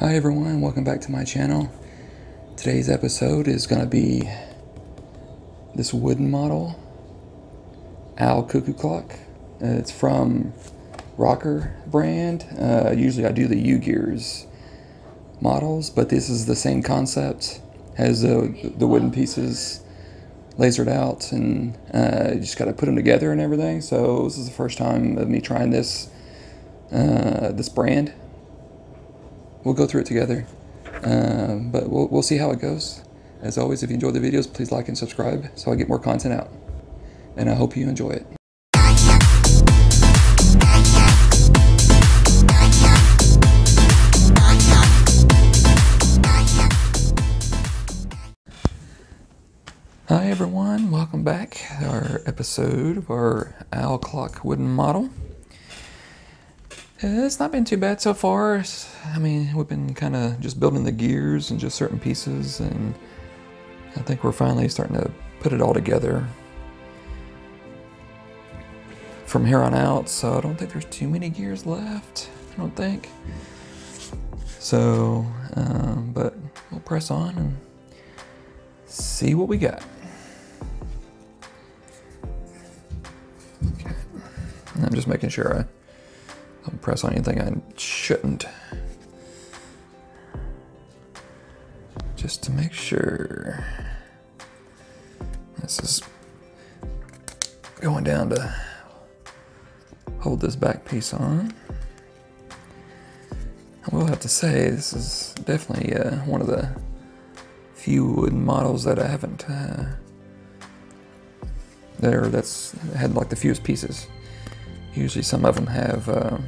Hi everyone, welcome back to my channel. Today's episode is going to be this wooden model, Owl Cuckoo Clock. Uh, it's from ROKR brand. Uh, usually I do the U-Gears models, but this is the same concept. Has the, the wooden pieces lasered out and uh, just got to put them together and everything. So this is the first time of me trying this uh, this brand we'll go through it together. Um, but we'll, we'll see how it goes. As always, if you enjoy the videos, please like and subscribe so I get more content out. And I hope you enjoy it. Hi everyone, welcome back. To our episode of our Owl Clock wooden model. It's not been too bad so far. I mean, we've been kind of just building the gears and just certain pieces, and I think we're finally starting to put it all together from here on out. So I don't think there's too many gears left. I don't think. So, um, but we'll press on and see what we got. Okay. I'm just making sure I press on anything I shouldn't. Just to make sure. This is going down to hold this back piece on. I will have to say, this is definitely uh, one of the few wooden models that I haven't, uh, there that's had like the fewest pieces. Usually some of them have uh,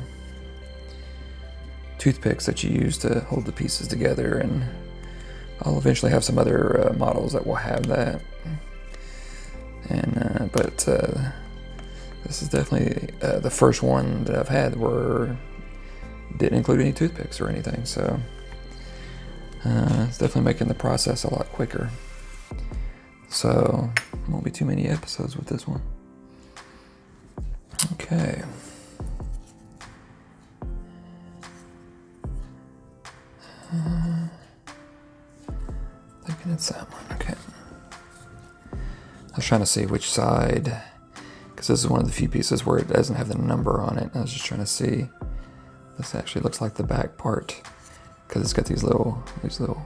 toothpicks that you use to hold the pieces together and I'll eventually have some other uh, models that will have that. And uh, but uh, this is definitely uh, the first one that I've had where didn't include any toothpicks or anything, so uh, it's definitely making the process a lot quicker. So won't be too many episodes with this one. Okay. It's that one. Okay. I was trying to see which side, because this is one of the few pieces where it doesn't have the number on it. I was just trying to see. This actually looks like the back part, because it's got these little these little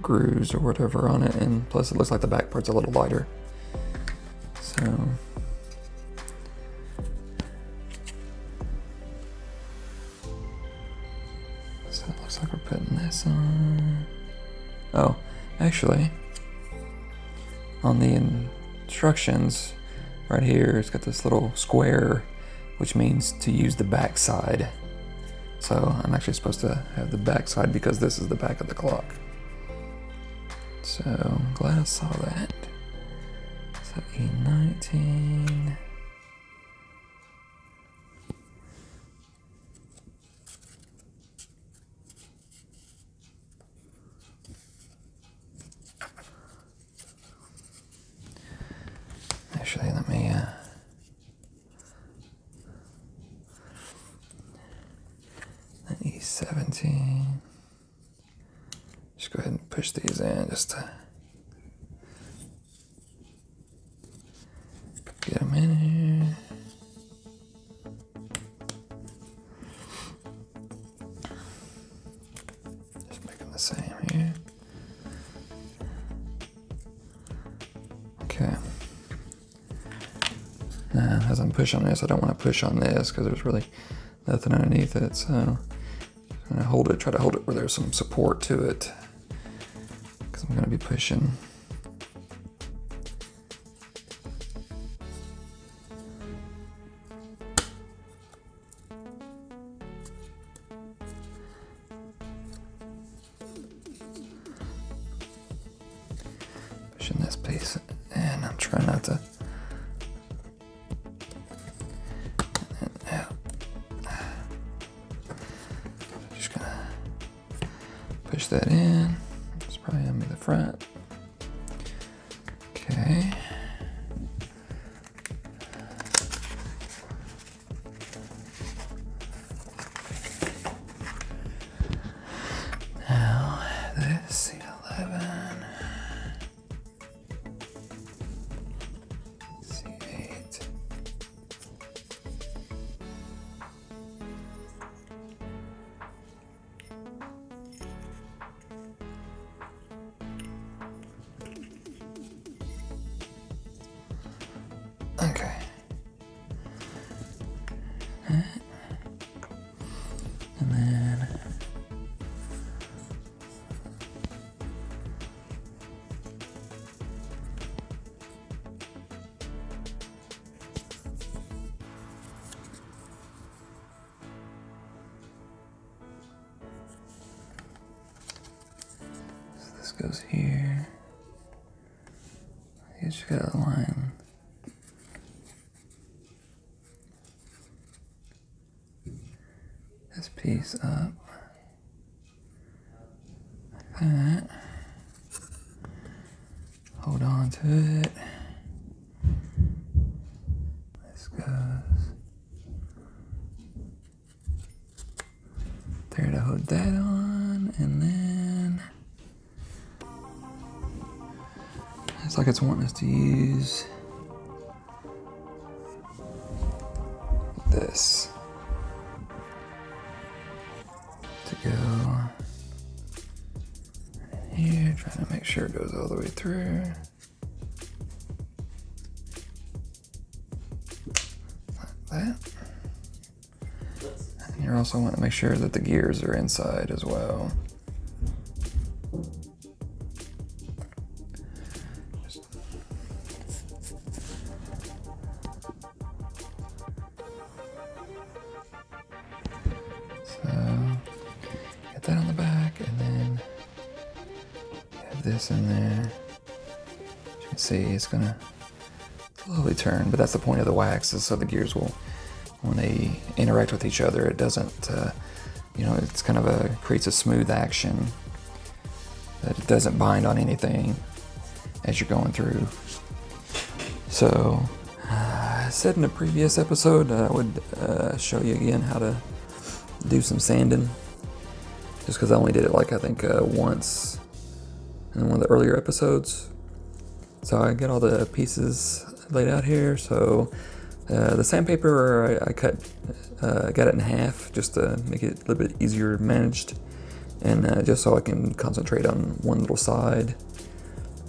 grooves or whatever on it, and plus it looks like the back part's a little lighter. So actually, on the instructions right here, it's got this little square, which means to use the back side. So I'm actually supposed to have the back side because this is the back of the clock. So I'm glad I saw that. So E19. Let me. Uh, E17. Just go ahead and push these in just to get them in here. Pushing on this, I don't want to push on this because there's really nothing underneath it. So I'm gonna hold it, try to hold it where there's some support to it because I'm gonna be. Pushing push that in. It's probably be the front. You just got a line. This piece up. Like that. Hold on to it. This goes there to hold that on, and then it's like it's wanting us to use this to go here, trying to make sure it goes all the way through. Like that. And you're also want to make sure that the gears are inside as well. This in there. As you can see, it's gonna slowly turn, but that's the point of the wax is so the gears will, when they interact with each other, it doesn't, uh, you know, it's kind of a, creates a smooth action that it doesn't bind on anything as you're going through. So, uh, I said in a previous episode, I would uh, show you again how to do some sanding. Just because I only did it like I think uh, once in one of the earlier episodes. So I get all the pieces laid out here. So uh, the sandpaper I, I cut, uh, got it in half just to make it a little bit easier managed, and uh, just so I can concentrate on one little side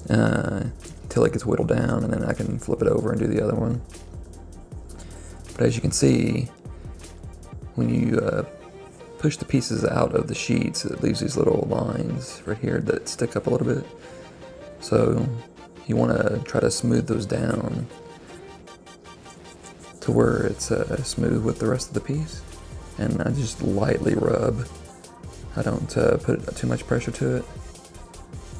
uh, till it gets whittled down, and then I can flip it over and do the other one. But as you can see, when you uh, push the pieces out of the sheets, it leaves these little lines right here that stick up a little bit. So you want to try to smooth those down to where it's uh, smooth with the rest of the piece. And I just lightly rub. I don't uh, put too much pressure to it.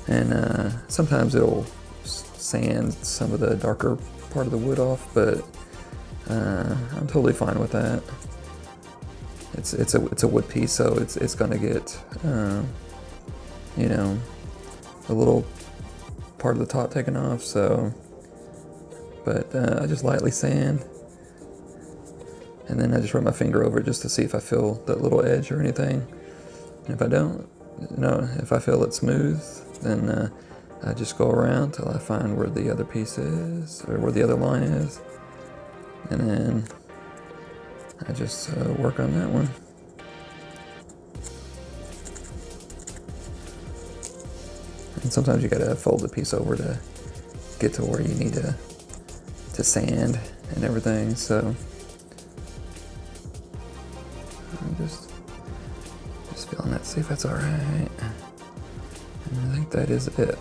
And uh, sometimes it'll sand some of the darker part of the wood off, but uh, I'm totally fine with that. It's it's a it's a wood piece, so it's it's gonna get uh, you know a little part of the top taken off. So, but uh, I just lightly sand, and then I just run my finger over it just to see if I feel that little edge or anything. And if I don't, you know, if I feel it smooth, then uh, I just go around till I find where the other piece is or where the other line is, and then I just uh, work on that one. And sometimes you gotta fold the piece over to get to where you need to to sand and everything. So I'm just just feeling that. See if that's all right. And I think that is it.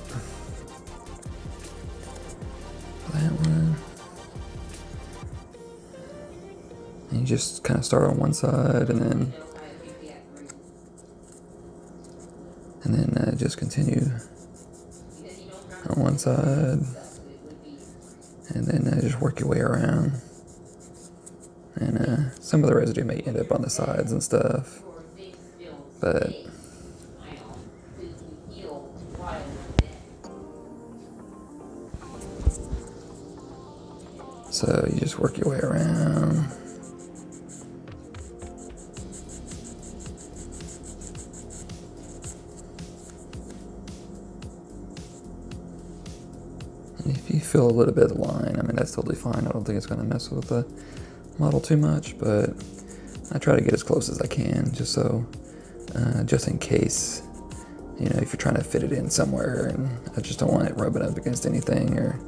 That one. And you just kind of start on one side and then and then uh, just continue on one side. And then uh, just work your way around. And uh, some of the residue may end up on the sides and stuff. But so you just work your way around Feel a little bit of line, I mean, that's totally fine. I don't think it's going to mess with the model too much, but I try to get as close as I can just so, uh, just in case, you know, if you're trying to fit it in somewhere and I just don't want it rubbing up against anything or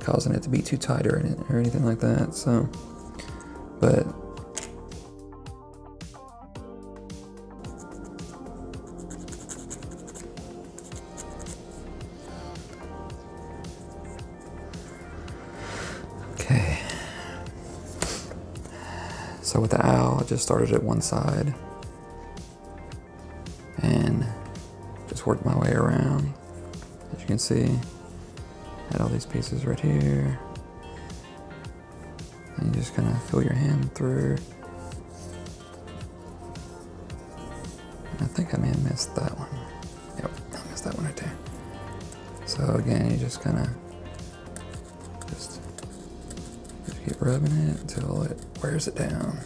causing it to be too tight or, or anything like that. So, but So with the owl, I just started at one side and just worked my way around. As you can see, had all these pieces right here. And you just kind of fill your hand through. I think I may have missed that one. Yep, I missed that one right there. So again, you just kind of rubbing it until it wears it down.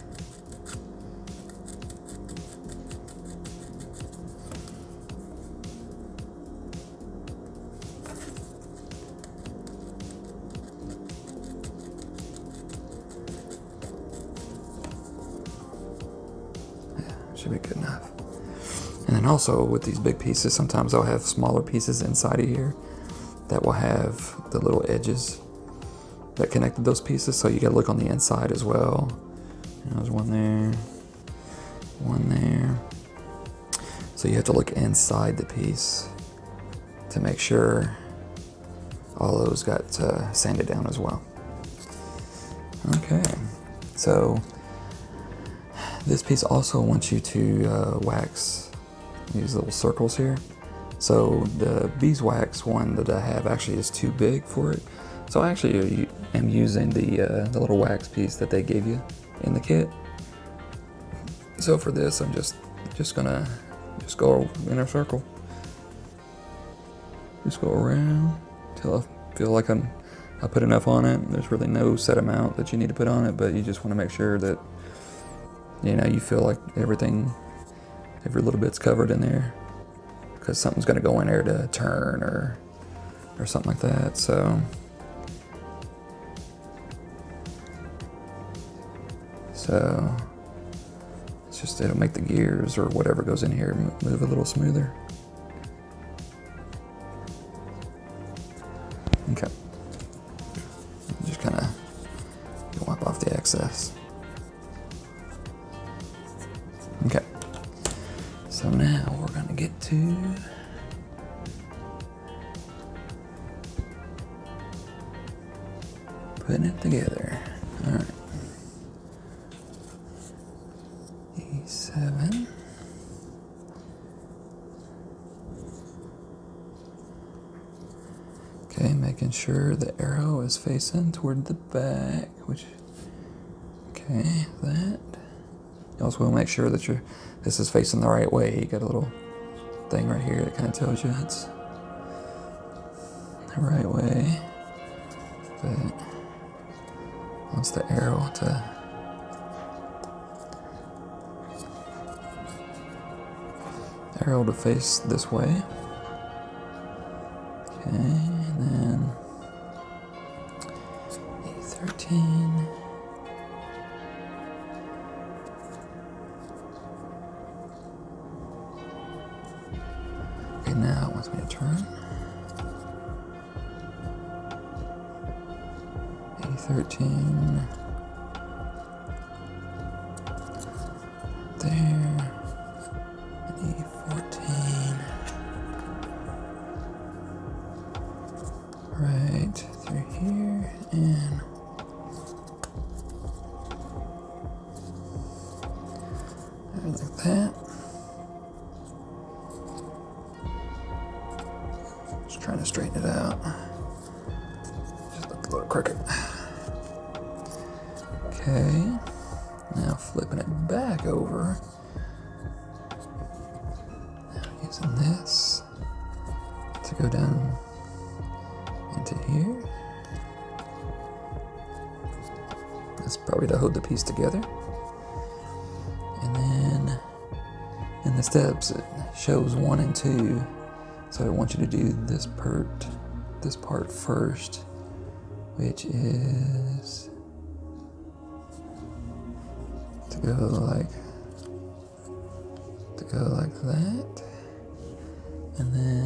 Yeah, should be good enough. And then also with these big pieces, sometimes I'll have smaller pieces inside of here that will have the little edges that connected those pieces. So you gotta look on the inside as well. And there's one there, one there. So you have to look inside the piece to make sure all those got uh, sanded down as well. Okay, so this piece also wants you to uh, wax these little circles here. So the beeswax one that I have actually is too big for it. So I actually am using the, uh, the little wax piece that they gave you in the kit. So for this, I'm just just gonna just go in a circle. Just go around till I feel like I'm I put enough on it. There's really no set amount that you need to put on it, but you just want to make sure that you know you feel like everything, every little bit's covered in there, because something's gonna go in there to turn or or something like that. So. So it's just it'll make the gears or whatever goes in here move a little smoother. Okay. Just kind of wipe off the excess. Okay. So now we're gonna get to putting it together. All right. Sure the arrow is facing toward the back, which, okay, that. You also to make sure that your this is facing the right way. You got a little thing right here that kind of tells you it's the right way. But wants the arrow to arrow to face this way. E13. There. Steps it shows one and two. So I want you to do this part this part first, which is to go like to go like that. And then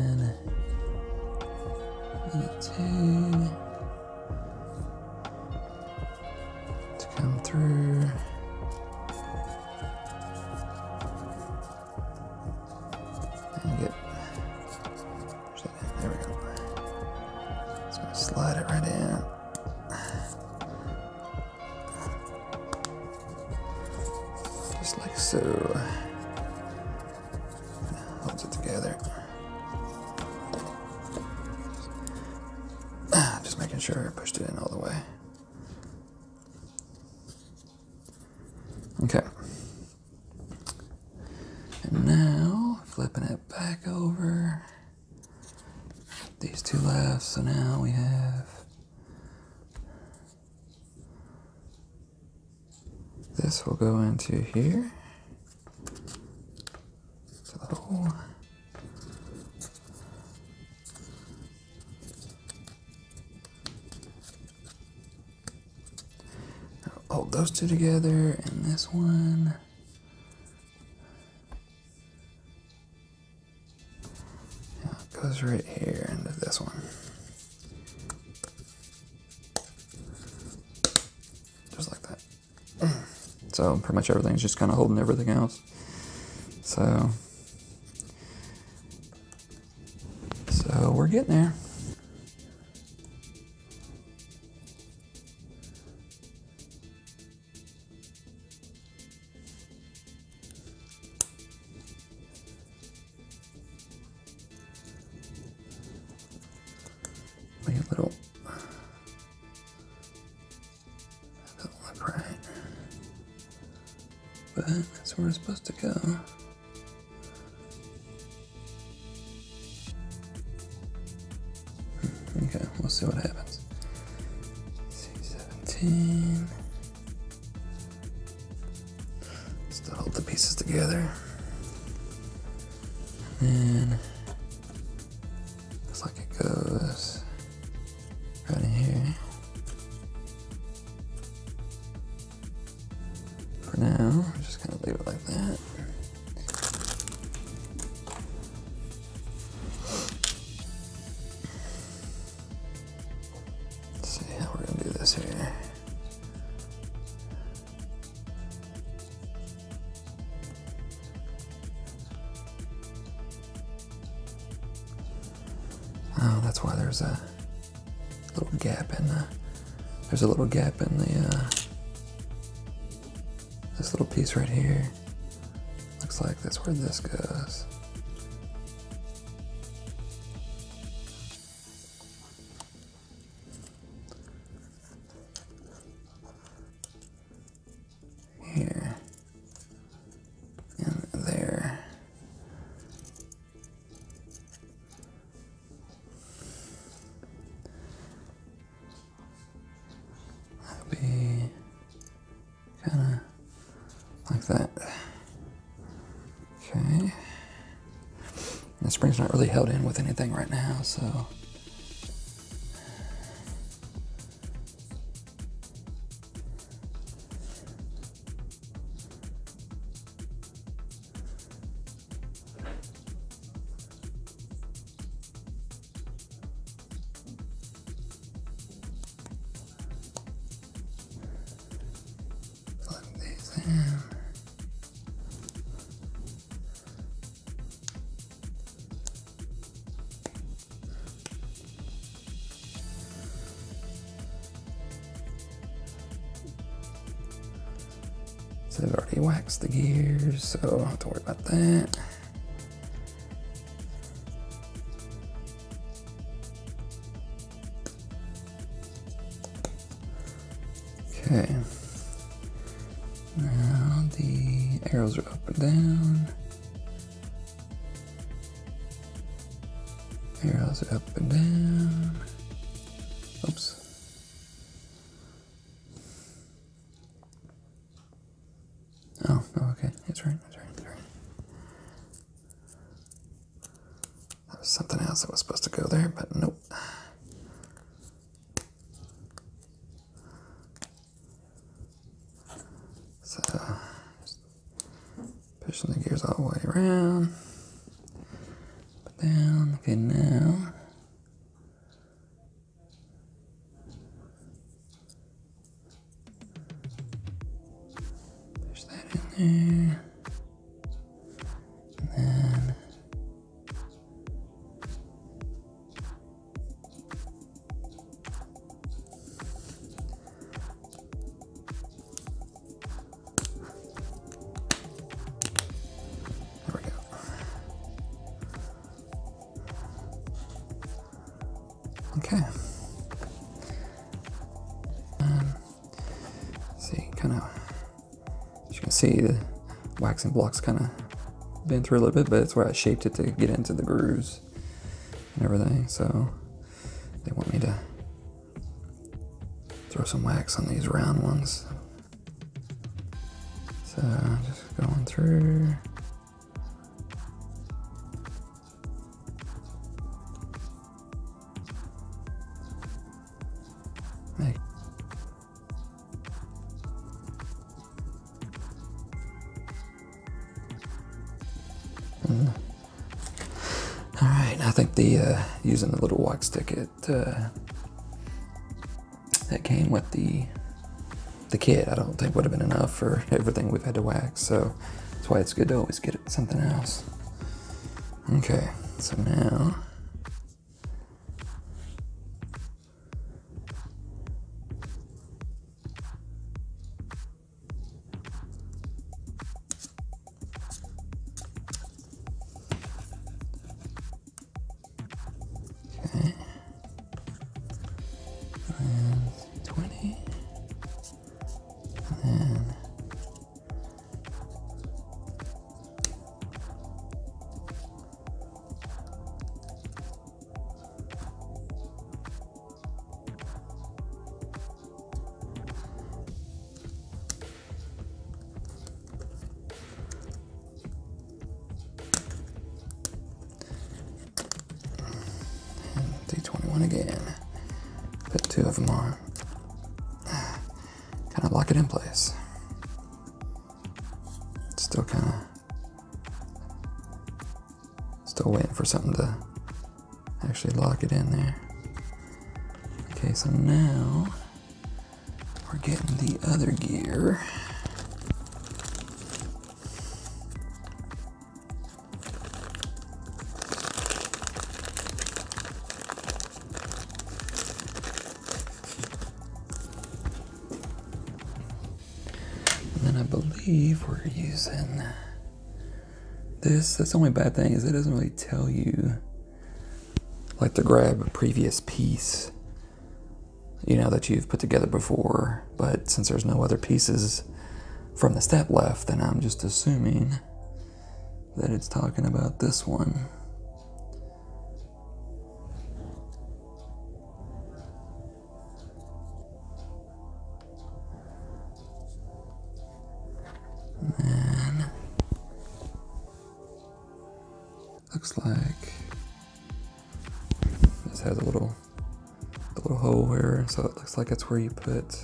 this will go into here. Hold those two together and this one. Yeah, goes right here into this one. So pretty much everything's just kind of holding everything else. So, so we're getting there. a little gap in the uh, this little piece right here. Looks like that's where this goes. held in with anything right now, so house. I was supposed to go there, but nope. See the waxing blocks kind of been through a little bit, but it's where I shaped it to get into the grooves and everything. So they want me to throw some wax on these round ones. So just going through. Using the little wax stick uh, that came with the the kit, I don't think would have been enough for everything we've had to wax. So that's why it's good to always get something else. Okay, so now. D21 again. Put two of them on. Kind of lock it in place. Still kind of. Still waiting for something to actually lock it in there. Okay, so now we're getting the other gear. We're this. That's the only bad thing is it doesn't really tell you like to grab a previous piece, you know, that you've put together before. But since there's no other pieces from the step left, then I'm just assuming that it's talking about this one. Like it's where you put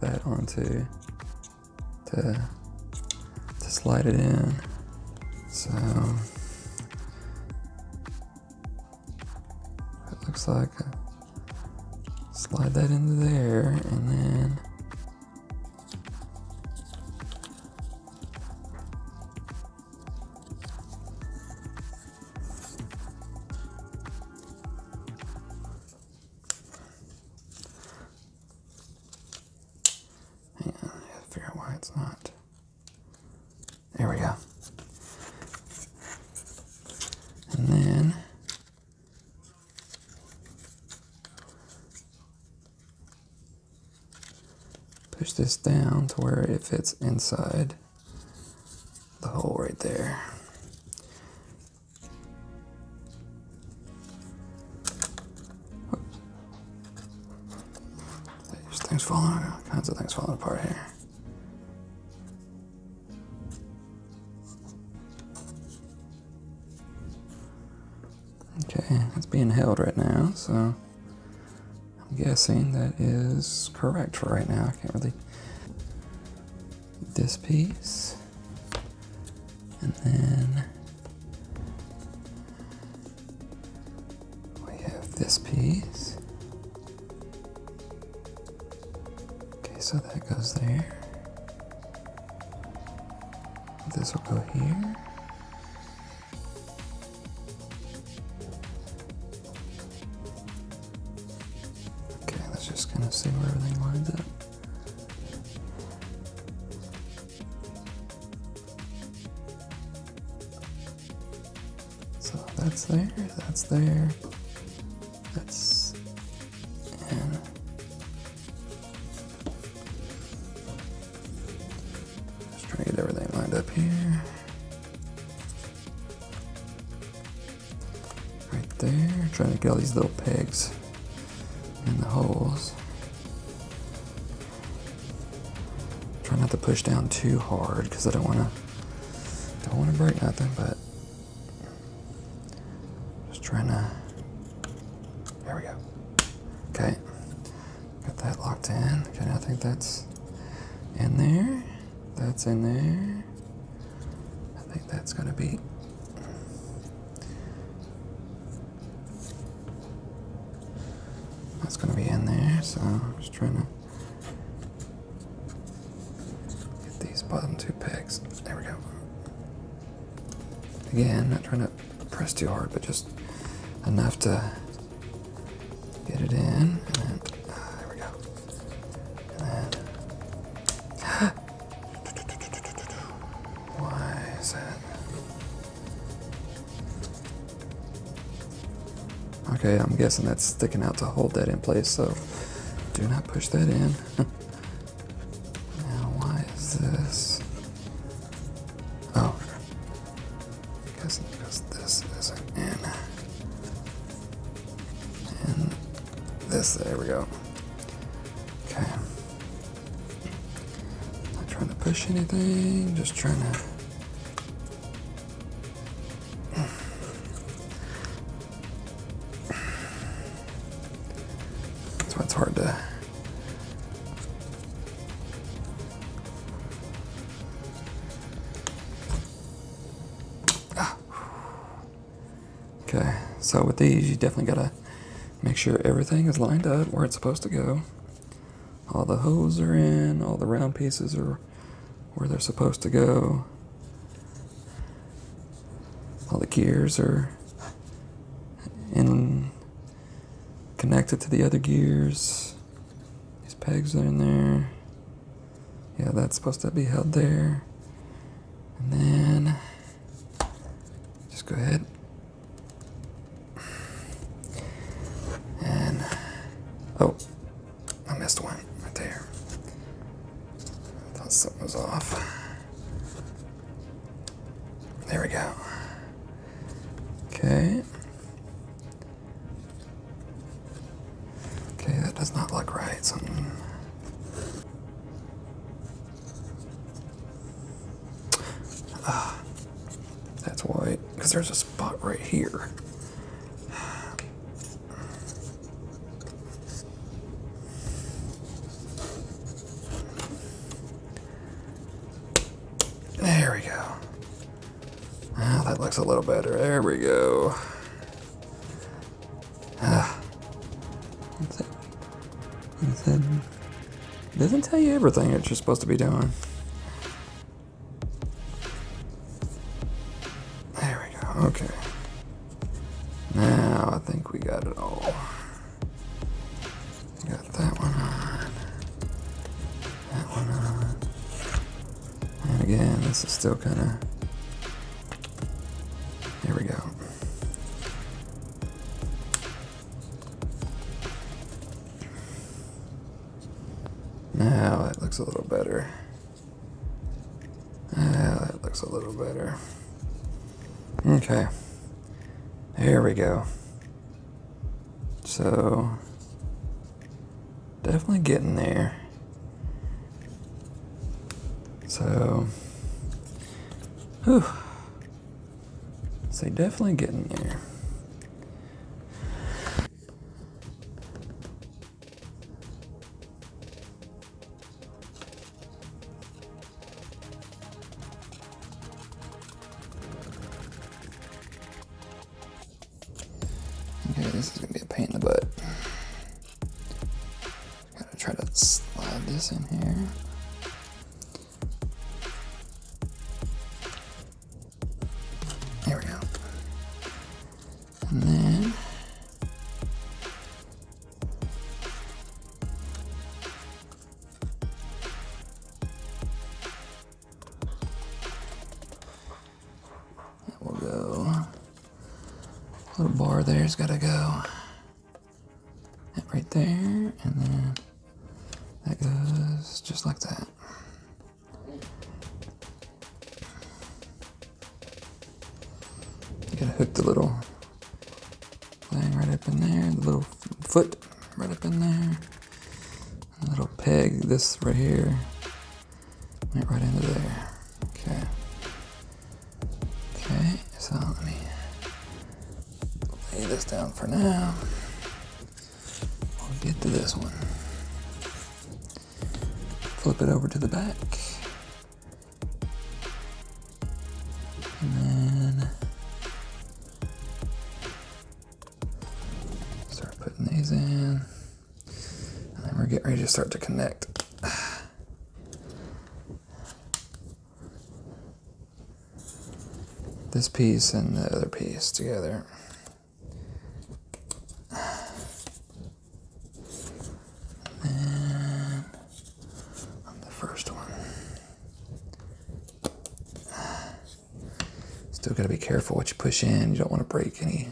that onto to to slide it in. So it looks like slide that into there and then push this down to where it fits inside guessing that is correct for right now. I can't really. This piece, and then that's there. That's in. Just trying to get everything lined up here. Right there, trying to get all these little pegs in the holes. Try not to push down too hard because I don't want to don't want to break nothing, but is? Okay, I'm guessing that's sticking out to hold that in place, so do not push that in. so with these, you definitely gotta make sure everything is lined up where it's supposed to go. All the holes are in, all the round pieces are where they're supposed to go. All the gears are in connected to the other gears. These pegs are in there. Yeah, that's supposed to be held there. And then just go ahead Então, everything that you're supposed to be doing. There we go. Okay. Now I think we got it all. Got that one on. That one on. And again, this is still kind of. Looks a little better. Yeah, that looks a little better. Okay. Here we go. So, definitely getting there. So, whew. Say definitely getting there. gotta go that right there, and then that goes just like that. You gotta hook the little thing right up in there, the little foot right up in there, little peg, this right here, went right into there. Now. I'll get to this one. Flip it over to the back. And then start putting these in. And then we're getting ready to start to connect. This piece and the other piece together. And on the first one. Still got to be careful what you push in. You don't want to break any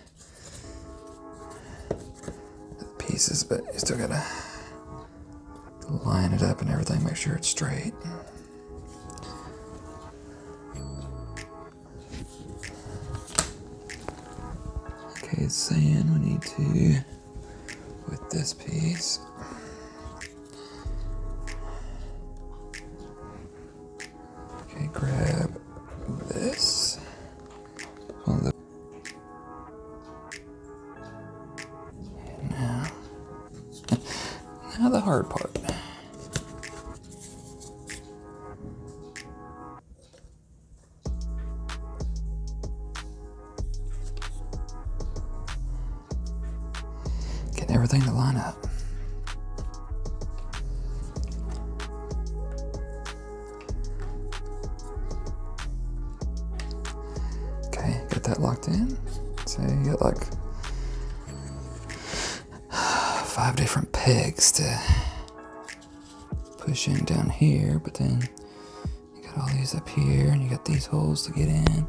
pieces, but you still got to line it up and everything, make sure it's straight. Okay, it's saying we need to, with this piece, Okay, get that locked in. So you got like five different pegs to push in down here, but then you got all these up here, and you got these holes to get in.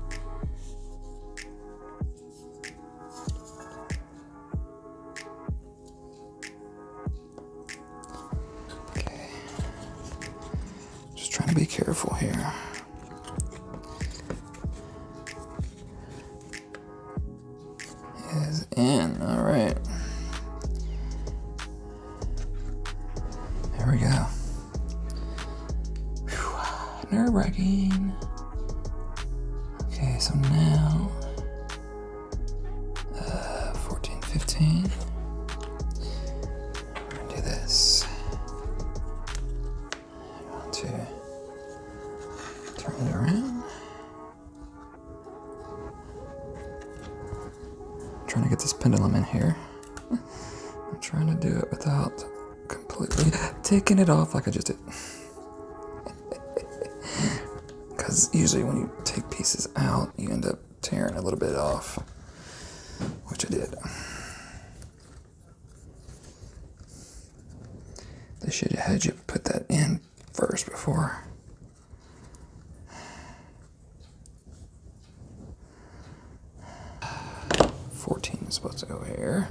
Trying to get this pendulum in here. I'm trying to do it without completely taking it off like I just did. Because usually when you take pieces out, you end up tearing a little bit off, which I did. They should have had you put that in first before. Fourteen is supposed to go here.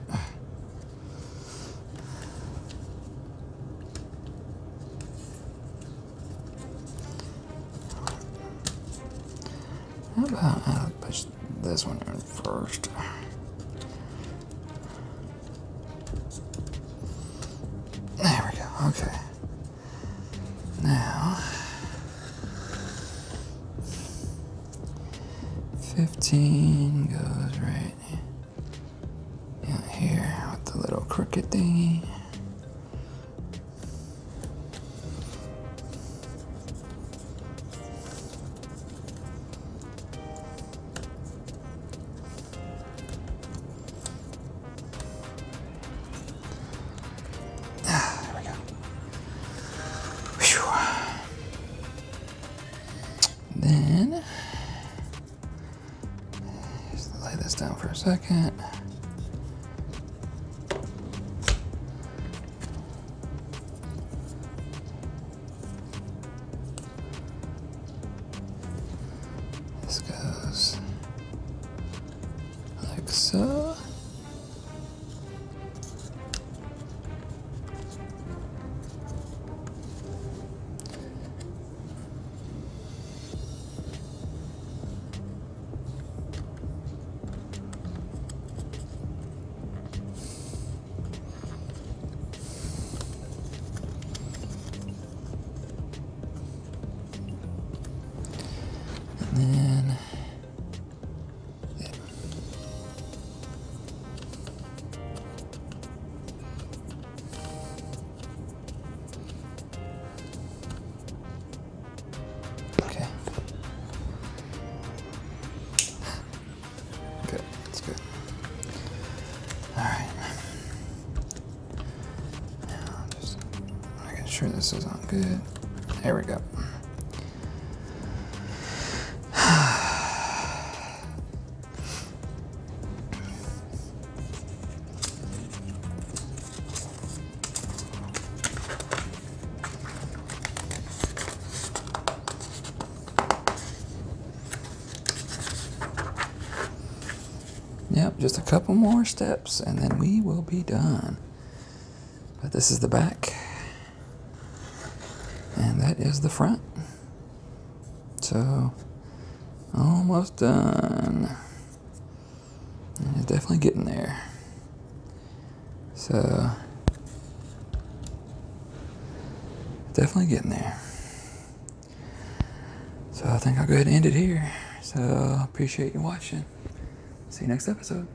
Second. This is on good. There we go. Yep, just a couple more steps and then we will be done. But this is the back. Is the front. So, almost done. And it's definitely getting there. So, definitely getting there. So I think I'll go ahead and end it here. So appreciate you watching. See you next episode.